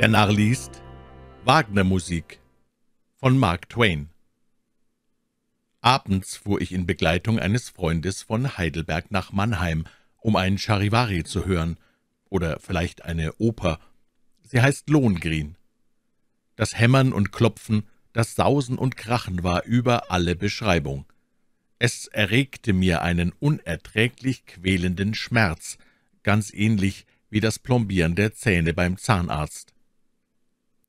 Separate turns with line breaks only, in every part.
Der Narr liest Wagner-Musik von Mark Twain. Abends fuhr ich in Begleitung eines Freundes von Heidelberg nach Mannheim, um ein Charivari zu hören, oder vielleicht eine Oper. Sie heißt Lohengrin. Das Hämmern und Klopfen, das Sausen und Krachen war über alle Beschreibung. Es erregte mir einen unerträglich quälenden Schmerz, ganz ähnlich wie das Plombieren der Zähne beim Zahnarzt.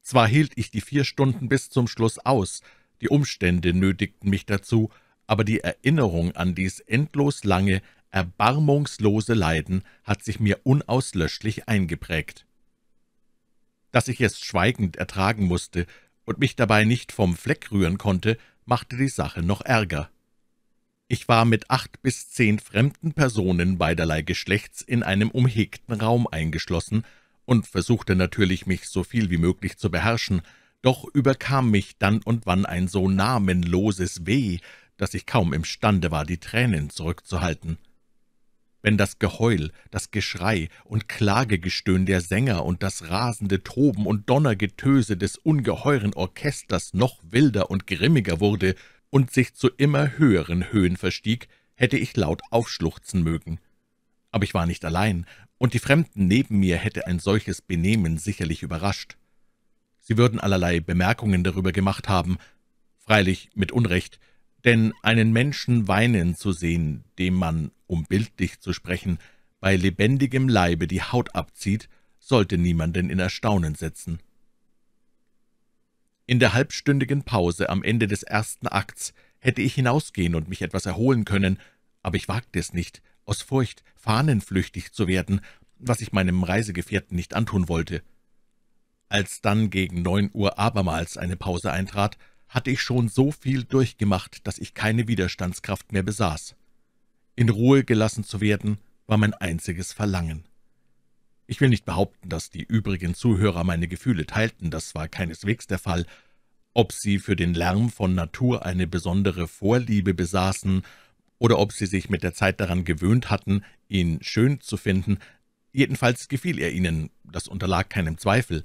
Zwar hielt ich die vier Stunden bis zum Schluss aus, die Umstände nötigten mich dazu, aber die Erinnerung an dies endlos lange, erbarmungslose Leiden hat sich mir unauslöschlich eingeprägt. Dass ich es schweigend ertragen musste und mich dabei nicht vom Fleck rühren konnte, machte die Sache noch ärger. Ich war mit acht bis zehn fremden Personen beiderlei Geschlechts in einem umhegten Raum eingeschlossen und versuchte natürlich, mich so viel wie möglich zu beherrschen, doch überkam mich dann und wann ein so namenloses Weh, dass ich kaum imstande war, die Tränen zurückzuhalten. Wenn das Geheul, das Geschrei und Klagegestöhn der Sänger und das rasende Toben und Donnergetöse des ungeheuren Orchesters noch wilder und grimmiger wurde und sich zu immer höheren Höhen verstieg, hätte ich laut aufschluchzen mögen. Aber ich war nicht allein, und die Fremden neben mir hätte ein solches Benehmen sicherlich überrascht. Sie würden allerlei Bemerkungen darüber gemacht haben, freilich mit Unrecht, denn einen Menschen weinen zu sehen, dem man, um bildlich zu sprechen, bei lebendigem Leibe die Haut abzieht, sollte niemanden in Erstaunen setzen. In der halbstündigen Pause am Ende des ersten Akts hätte ich hinausgehen und mich etwas erholen können, aber ich wagte es nicht, aus Furcht, fahnenflüchtig zu werden, was ich meinem Reisegefährten nicht antun wollte. Als dann gegen neun Uhr abermals eine Pause eintrat, hatte ich schon so viel durchgemacht, dass ich keine Widerstandskraft mehr besaß. In Ruhe gelassen zu werden, war mein einziges Verlangen. Ich will nicht behaupten, dass die übrigen Zuhörer meine Gefühle teilten, das war keineswegs der Fall. Ob sie für den Lärm von Natur eine besondere Vorliebe besaßen oder ob sie sich mit der Zeit daran gewöhnt hatten, ihn schön zu finden. Jedenfalls gefiel er ihnen, das unterlag keinem Zweifel.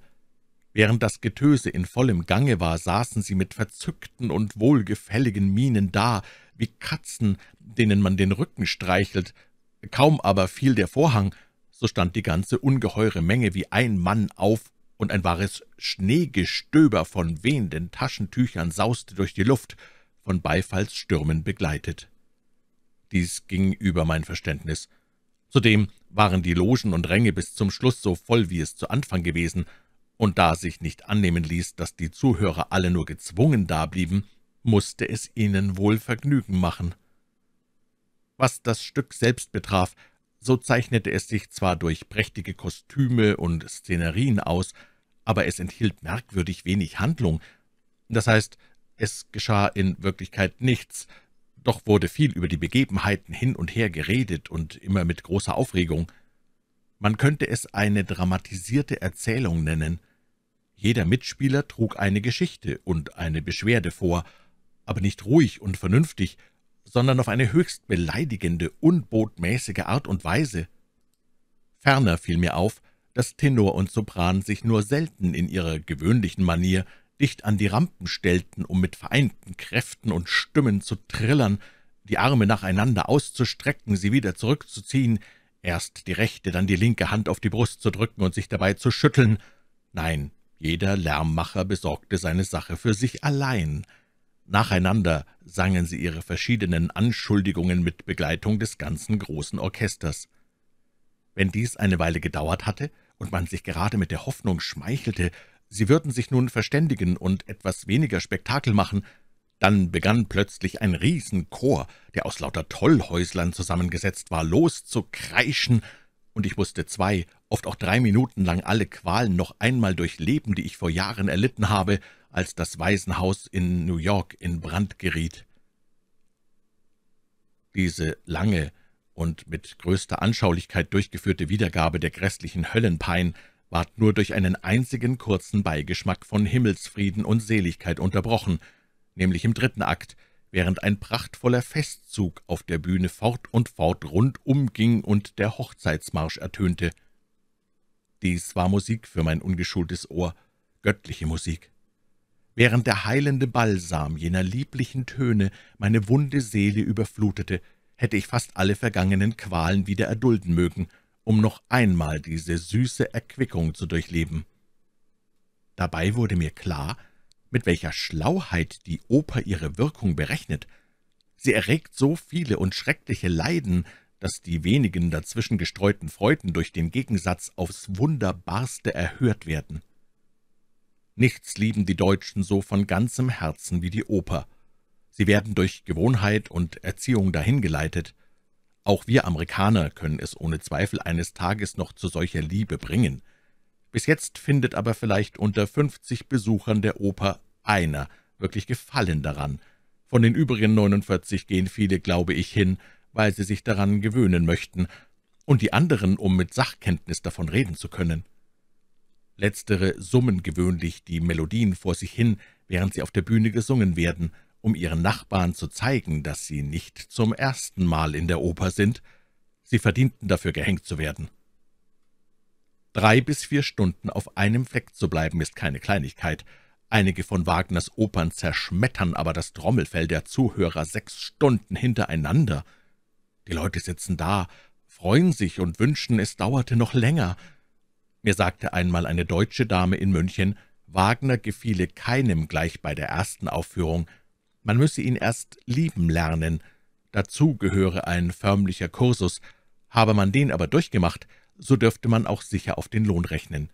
Während das Getöse in vollem Gange war, saßen sie mit verzückten und wohlgefälligen Mienen da, wie Katzen, denen man den Rücken streichelt. Kaum aber fiel der Vorhang, so stand die ganze ungeheure Menge wie ein Mann auf, und ein wahres Schneegestöber von wehenden Taschentüchern sauste durch die Luft, von Beifallsstürmen begleitet. Dies ging über mein Verständnis. Zudem waren die Logen und Ränge bis zum Schluss so voll, wie es zu Anfang gewesen, und da sich nicht annehmen ließ, dass die Zuhörer alle nur gezwungen dablieben, musste es ihnen wohl Vergnügen machen. Was das Stück selbst betraf, so zeichnete es sich zwar durch prächtige Kostüme und Szenerien aus, aber es enthielt merkwürdig wenig Handlung. Das heißt, es geschah in Wirklichkeit nichts, doch wurde viel über die Begebenheiten hin und her geredet und immer mit großer Aufregung. Man könnte es eine dramatisierte Erzählung nennen. Jeder Mitspieler trug eine Geschichte und eine Beschwerde vor, aber nicht ruhig und vernünftig, sondern auf eine höchst beleidigende, unbotmäßige Art und Weise. Ferner fiel mir auf, dass Tenor und Sopran sich nur selten in ihrer gewöhnlichen Manier dicht an die Rampen stellten, um mit vereinten Kräften und Stimmen zu trillern, die Arme nacheinander auszustrecken, sie wieder zurückzuziehen, erst die rechte, dann die linke Hand auf die Brust zu drücken und sich dabei zu schütteln. Nein, jeder Lärmmacher besorgte seine Sache für sich allein. Nacheinander sangen sie ihre verschiedenen Anschuldigungen mit Begleitung des ganzen großen Orchesters. Wenn dies eine Weile gedauert hatte und man sich gerade mit der Hoffnung schmeichelte, Sie würden sich nun verständigen und etwas weniger Spektakel machen. Dann begann plötzlich ein Riesenchor, der aus lauter Tollhäuslern zusammengesetzt war, loszukreischen, und ich musste zwei, oft auch drei Minuten lang alle Qualen noch einmal durchleben, die ich vor Jahren erlitten habe, als das Waisenhaus in New York in Brand geriet. Diese lange und mit größter Anschaulichkeit durchgeführte Wiedergabe der grässlichen Höllenpein ward nur durch einen einzigen kurzen Beigeschmack von Himmelsfrieden und Seligkeit unterbrochen, nämlich im dritten Akt, während ein prachtvoller Festzug auf der Bühne fort und fort rundum ging und der Hochzeitsmarsch ertönte. Dies war Musik für mein ungeschultes Ohr, göttliche Musik. Während der heilende Balsam jener lieblichen Töne meine wunde Seele überflutete, hätte ich fast alle vergangenen Qualen wieder erdulden mögen, um noch einmal diese süße Erquickung zu durchleben. Dabei wurde mir klar, mit welcher Schlauheit die Oper ihre Wirkung berechnet. Sie erregt so viele und schreckliche Leiden, dass die wenigen dazwischen gestreuten Freuden durch den Gegensatz aufs Wunderbarste erhört werden. Nichts lieben die Deutschen so von ganzem Herzen wie die Oper. Sie werden durch Gewohnheit und Erziehung dahingeleitet. Auch wir Amerikaner können es ohne Zweifel eines Tages noch zu solcher Liebe bringen. Bis jetzt findet aber vielleicht unter fünfzig Besuchern der Oper einer wirklich Gefallen daran. Von den übrigen 49 gehen viele, glaube ich, hin, weil sie sich daran gewöhnen möchten, und die anderen, um mit Sachkenntnis davon reden zu können. Letztere summen gewöhnlich die Melodien vor sich hin, während sie auf der Bühne gesungen werden, um ihren Nachbarn zu zeigen, dass sie nicht zum ersten Mal in der Oper sind. Sie verdienten dafür, gehängt zu werden. Drei bis vier Stunden auf einem Fleck zu bleiben, ist keine Kleinigkeit. Einige von Wagners Opern zerschmettern aber das Trommelfell der Zuhörer sechs Stunden hintereinander. Die Leute sitzen da, freuen sich und wünschen, es dauerte noch länger. Mir sagte einmal eine deutsche Dame in München, Wagner gefiele keinem gleich bei der ersten Aufführung. Man müsse ihn erst lieben lernen. Dazu gehöre ein förmlicher Kursus. Habe man den aber durchgemacht, so dürfte man auch sicher auf den Lohn rechnen.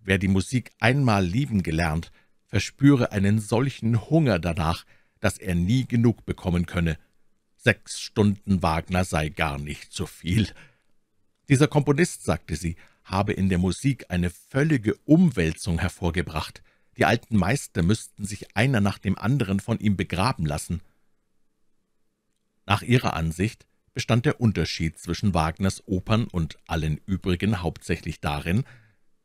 Wer die Musik einmal lieben gelernt, verspüre einen solchen Hunger danach, dass er nie genug bekommen könne. Sechs Stunden Wagner sei gar nicht so viel. Dieser Komponist, sagte sie, habe in der Musik eine völlige Umwälzung hervorgebracht. Die alten Meister müssten sich einer nach dem anderen von ihm begraben lassen. Nach ihrer Ansicht bestand der Unterschied zwischen Wagners Opern und allen übrigen hauptsächlich darin,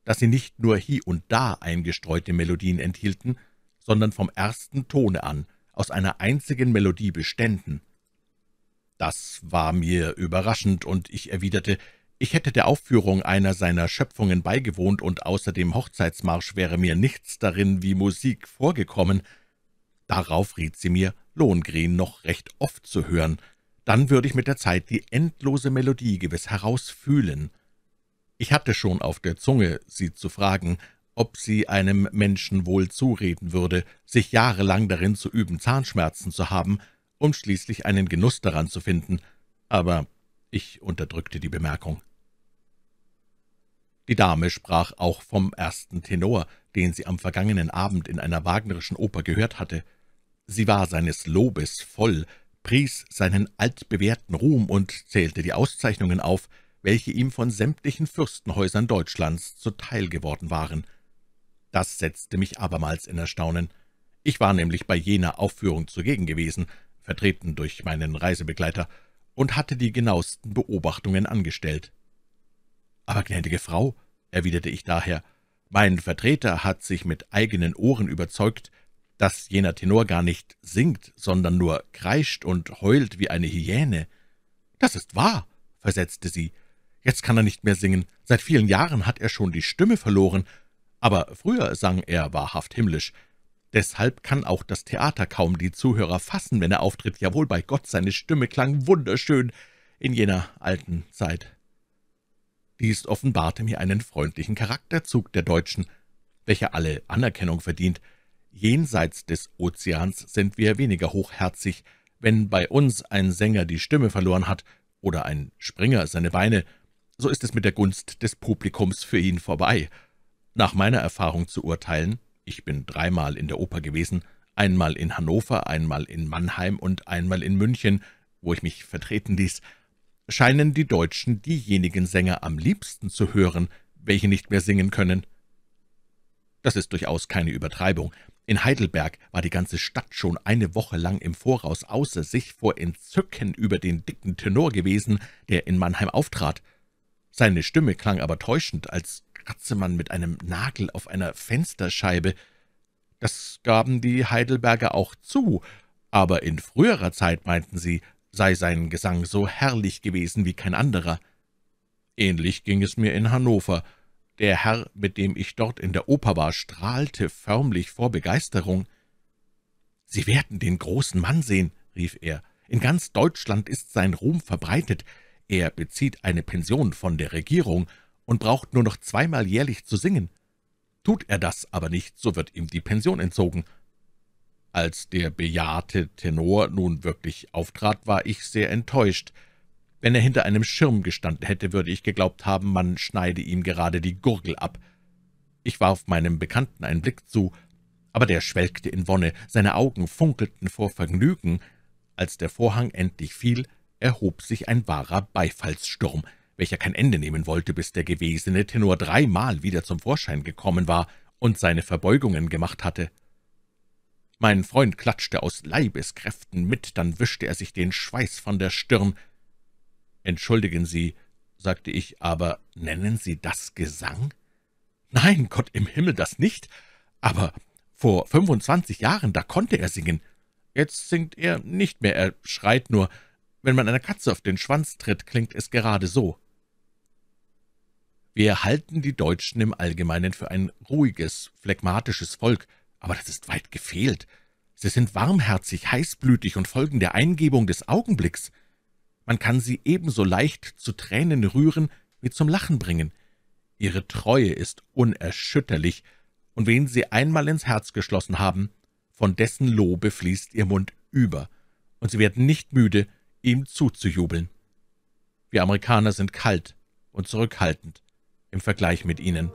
dass sie nicht nur hie und da eingestreute Melodien enthielten, sondern vom ersten Tone an aus einer einzigen Melodie beständen. Das war mir überraschend, und ich erwiderte, ich hätte der Aufführung einer seiner Schöpfungen beigewohnt, und außer dem Hochzeitsmarsch wäre mir nichts darin wie Musik vorgekommen. Darauf riet sie mir, Lohengrin noch recht oft zu hören, dann würde ich mit der Zeit die endlose Melodie gewiss herausfühlen. Ich hatte schon auf der Zunge, sie zu fragen, ob sie einem Menschen wohl zureden würde, sich jahrelang darin zu üben, Zahnschmerzen zu haben, um schließlich einen Genuss daran zu finden, aber ich unterdrückte die Bemerkung. Die Dame sprach auch vom ersten Tenor, den sie am vergangenen Abend in einer wagnerischen Oper gehört hatte. Sie war seines Lobes voll, pries seinen altbewährten Ruhm und zählte die Auszeichnungen auf, welche ihm von sämtlichen Fürstenhäusern Deutschlands zuteil geworden waren. Das setzte mich abermals in Erstaunen. Ich war nämlich bei jener Aufführung zugegen gewesen, vertreten durch meinen Reisebegleiter, und hatte die genauesten Beobachtungen angestellt. »Aber, gnädige Frau«, erwiderte ich daher, »mein Vertreter hat sich mit eigenen Ohren überzeugt, dass jener Tenor gar nicht singt, sondern nur kreischt und heult wie eine Hyäne.« »Das ist wahr«, versetzte sie, »jetzt kann er nicht mehr singen. Seit vielen Jahren hat er schon die Stimme verloren, aber früher sang er wahrhaft himmlisch. Deshalb kann auch das Theater kaum die Zuhörer fassen, wenn er auftritt. Jawohl, bei Gott, seine Stimme klang wunderschön in jener alten Zeit. Dies offenbarte mir einen freundlichen Charakterzug der Deutschen, welcher alle Anerkennung verdient. Jenseits des Ozeans sind wir weniger hochherzig. Wenn bei uns ein Sänger die Stimme verloren hat oder ein Springer seine Beine, so ist es mit der Gunst des Publikums für ihn vorbei. Nach meiner Erfahrung zu urteilen, ich bin dreimal in der Oper gewesen, einmal in Hannover, einmal in Mannheim und einmal in München, wo ich mich vertreten ließ, scheinen die Deutschen diejenigen Sänger am liebsten zu hören, welche nicht mehr singen können. Das ist durchaus keine Übertreibung. In Heidelberg war die ganze Stadt schon eine Woche lang im Voraus außer sich vor Entzücken über den dicken Tenor gewesen, der in Mannheim auftrat. Seine Stimme klang aber täuschend, als kratze man mit einem Nagel auf einer Fensterscheibe. Das gaben die Heidelberger auch zu, aber in früherer Zeit, meinten sie, sei sein Gesang so herrlich gewesen wie kein anderer. Ähnlich ging es mir in Hannover. Der Herr, mit dem ich dort in der Oper war, strahlte förmlich vor Begeisterung. »Sie werden den großen Mann sehen«, rief er. »In ganz Deutschland ist sein Ruhm verbreitet. Er bezieht eine Pension von der Regierung und braucht nur noch zweimal jährlich zu singen. Tut er das aber nicht, so wird ihm die Pension entzogen. Als der bejahrte Tenor nun wirklich auftrat, war ich sehr enttäuscht. Wenn er hinter einem Schirm gestanden hätte, würde ich geglaubt haben, man schneide ihm gerade die Gurgel ab. Ich warf meinem Bekannten einen Blick zu, aber der schwelgte in Wonne, seine Augen funkelten vor Vergnügen. Als der Vorhang endlich fiel, erhob sich ein wahrer Beifallssturm welcher kein Ende nehmen wollte, bis der gewesene Tenor dreimal wieder zum Vorschein gekommen war und seine Verbeugungen gemacht hatte. Mein Freund klatschte aus Leibeskräften mit, dann wischte er sich den Schweiß von der Stirn. »Entschuldigen Sie«, sagte ich, »aber nennen Sie das Gesang?« »Nein, Gott im Himmel, das nicht. Aber vor fünfundzwanzig Jahren, da konnte er singen. Jetzt singt er nicht mehr, er schreit nur. Wenn man einer Katze auf den Schwanz tritt, klingt es gerade so.« wir halten die Deutschen im Allgemeinen für ein ruhiges, phlegmatisches Volk, aber das ist weit gefehlt. Sie sind warmherzig, heißblütig und folgen der Eingebung des Augenblicks. Man kann sie ebenso leicht zu Tränen rühren wie zum Lachen bringen. Ihre Treue ist unerschütterlich, und wen sie einmal ins Herz geschlossen haben, von dessen Lobe fließt ihr Mund über, und sie werden nicht müde, ihm zuzujubeln. Wir Amerikaner sind kalt und zurückhaltend im Vergleich mit ihnen.